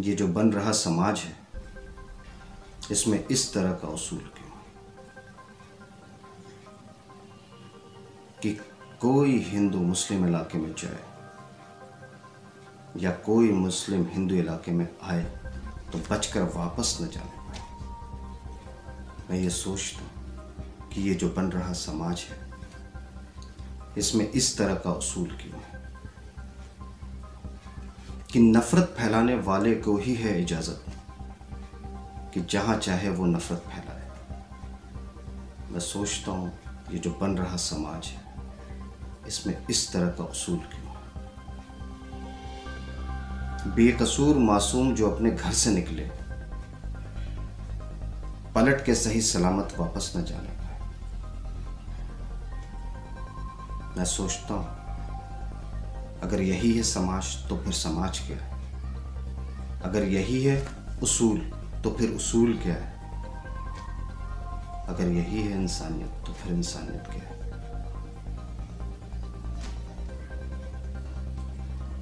ये जो बन रहा समाज है, इसमें इस तरह का उसूल क्यों? कि कोई हिंदू मुस्लिम इलाके में जाए या कोई मुस्लिम हिंदू इलाके में आए तो बचकर वापस न जाने मैं ये सोचता हूँ कि ये जो बन रहा समाज है, इसमें इस तरह का उसूल क्यों है? कि नफरत फैलाने वाले को ही है इजाज़त। कि जहाँ चाहे वो नफरत फैलाए। मैं सोचता हूँ, ये जो बन रहा समाज है, इसमें इस तरह का उसूल क्यों बेकसूर मासूम जो अपने घर से निकले, पलट के सही सलामत वापस न जाने पाए। मैं सोचता हूँ अगर यही है समाज तो फिर समाज क्या है? अगर यही है उसूल तो फिर उसूल क्या है? अगर यही है इंसानियत तो फिर इंसानियत क्या है?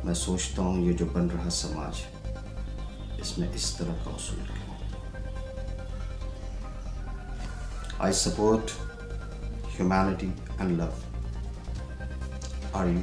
मैं सोचता हूँ ये जो बन रहा समाज, इसमें इस तरह का उसूल क्यों I support humanity and love are you